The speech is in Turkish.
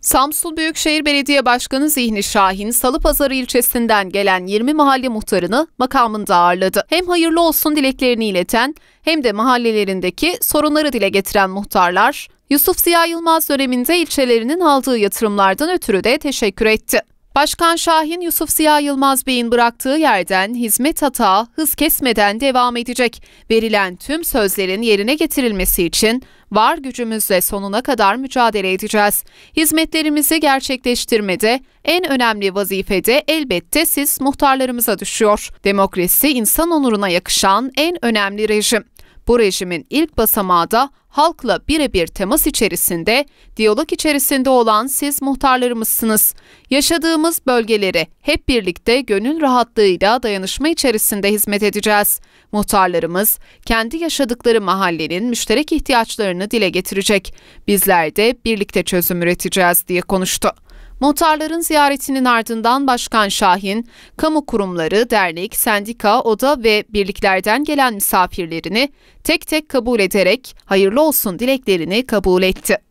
Samsun Büyükşehir Belediye Başkanı Zihni Şahin, Salıpazarı ilçesinden gelen 20 mahalle muhtarını makamında ağırladı. Hem hayırlı olsun dileklerini ileten hem de mahallelerindeki sorunları dile getiren muhtarlar, Yusuf Ziya Yılmaz döneminde ilçelerinin aldığı yatırımlardan ötürü de teşekkür etti. Başkan Şahin Yusuf Ziya Yılmaz Bey'in bıraktığı yerden hizmet hata hız kesmeden devam edecek. Verilen tüm sözlerin yerine getirilmesi için var gücümüzle sonuna kadar mücadele edeceğiz. Hizmetlerimizi gerçekleştirmede en önemli vazifede elbette siz muhtarlarımıza düşüyor. Demokrasi insan onuruna yakışan en önemli rejim. Bu rejimin ilk basamağı da halkla birebir temas içerisinde, diyalog içerisinde olan siz muhtarlarımızsınız. Yaşadığımız bölgeleri hep birlikte gönül rahatlığıyla dayanışma içerisinde hizmet edeceğiz. Muhtarlarımız kendi yaşadıkları mahallenin müşterek ihtiyaçlarını dile getirecek. Bizler de birlikte çözüm üreteceğiz diye konuştu. Muhtarların ziyaretinin ardından Başkan Şahin, kamu kurumları, dernek, sendika, oda ve birliklerden gelen misafirlerini tek tek kabul ederek hayırlı olsun dileklerini kabul etti.